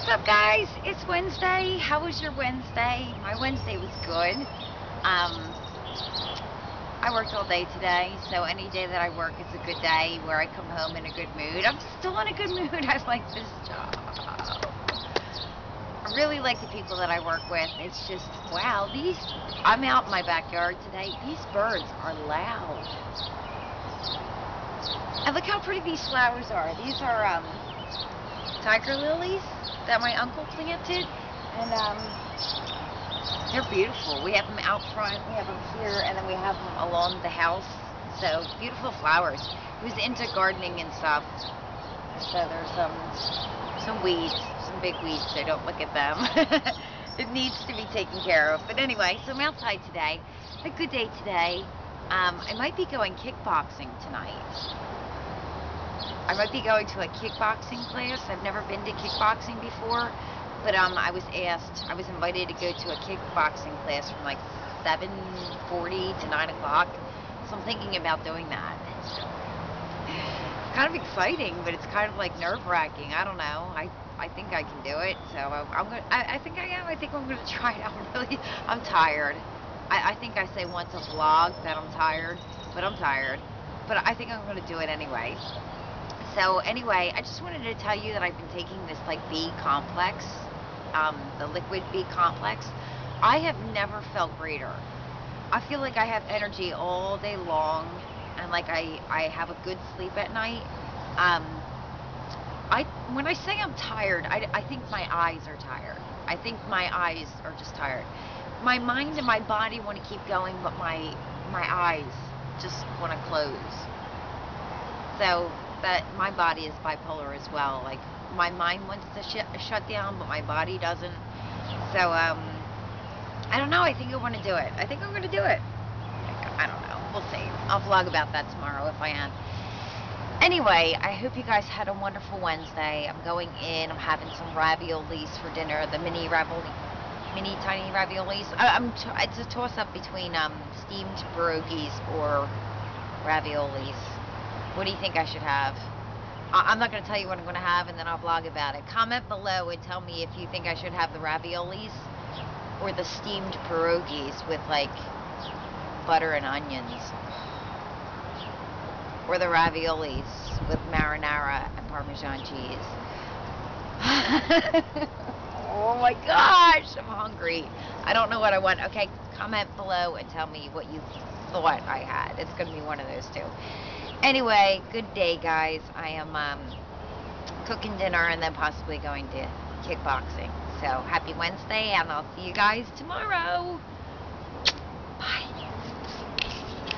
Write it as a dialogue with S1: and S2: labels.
S1: What's up, guys? It's Wednesday. How was your Wednesday? My Wednesday was good. Um, I worked all day today, so any day that I work is a good day where I come home in a good mood. I'm still in a good mood. I like this job. I really like the people that I work with. It's just, wow, these, I'm out in my backyard today. These birds are loud. And look how pretty these flowers are. These are um, tiger lilies that my uncle planted. And um, they're beautiful. We have them out front, we have them here, and then we have them along the house. So beautiful flowers. He was into gardening and stuff. So there's some some weeds, some big weeds, so don't look at them. it needs to be taken care of. But anyway, so I'm outside today. A good day today. Um, I might be going kickboxing tonight. I might be going to a kickboxing class. I've never been to kickboxing before, but um, I was asked, I was invited to go to a kickboxing class from like 7.40 to 9 o'clock. So I'm thinking about doing that. It's kind of exciting, but it's kind of like nerve-wracking. I don't know. I, I think I can do it. So I, I'm gonna, I, I think I am. I think I'm going to try it out. I'm really, I'm tired. I, I think I say once a vlog that I'm tired, but I'm tired. But I think I'm going to do it anyway. So anyway, I just wanted to tell you that I've been taking this like B complex, um, the liquid B complex. I have never felt greater. I feel like I have energy all day long and like I, I have a good sleep at night. Um, I when I say I'm tired, I, I think my eyes are tired. I think my eyes are just tired. My mind and my body want to keep going, but my my eyes just want to close. So that my body is bipolar as well. Like my mind wants to sh shut down, but my body doesn't. So um, I don't know. I think I want to do it. I think I'm going to do it. I don't know. We'll see. I'll vlog about that tomorrow if I am. Anyway, I hope you guys had a wonderful Wednesday. I'm going in. I'm having some raviolis for dinner. The mini ravioli, mini tiny raviolis. I, am it's a toss up between um, steamed pierogies or raviolis. What do you think I should have? I- am not going to tell you what I'm going to have and then I'll vlog about it. Comment below and tell me if you think I should have the raviolis or the steamed pierogies with like butter and onions. Or the raviolis with marinara and parmesan cheese. oh my gosh, I'm hungry. I don't know what I want. Okay, comment below and tell me what you thought I had. It's going to be one of those two. Anyway, good day, guys. I am um, cooking dinner and then possibly going to kickboxing. So happy Wednesday, and I'll see you guys tomorrow. Bye.